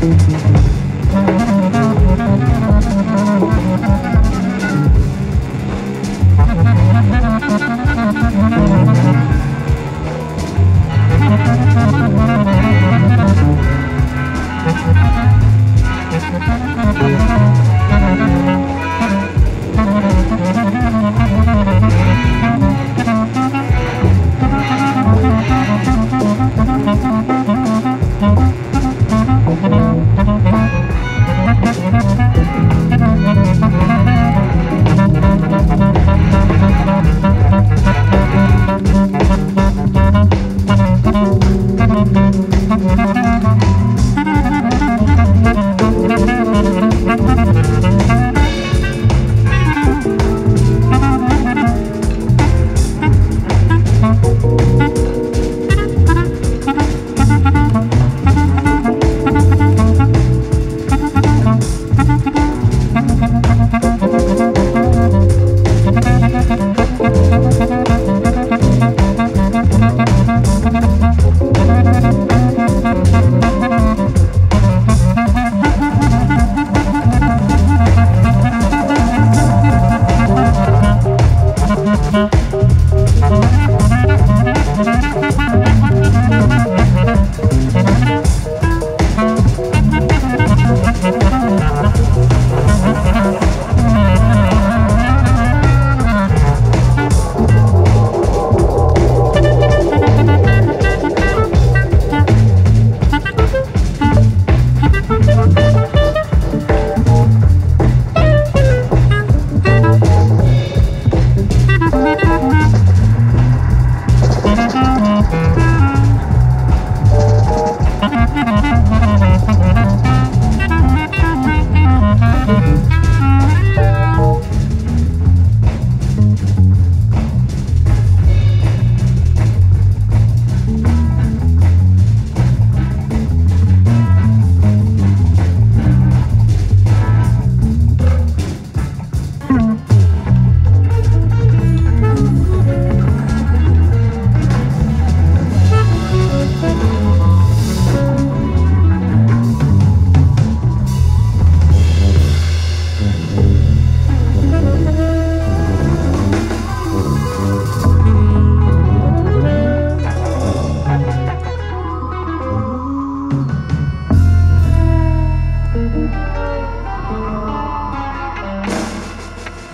Mm-hmm.